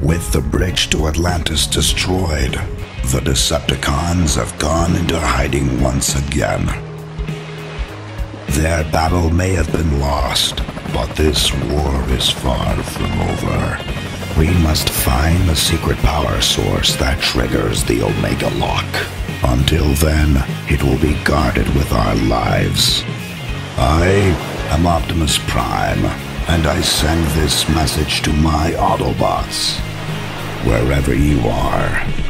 With the bridge to Atlantis destroyed, the Decepticons have gone into hiding once again. Their battle may have been lost, but this war is far from over. We must find the secret power source that triggers the Omega Lock. Until then, it will be guarded with our lives. I am Optimus Prime, and I send this message to my Autobots. Wherever you are,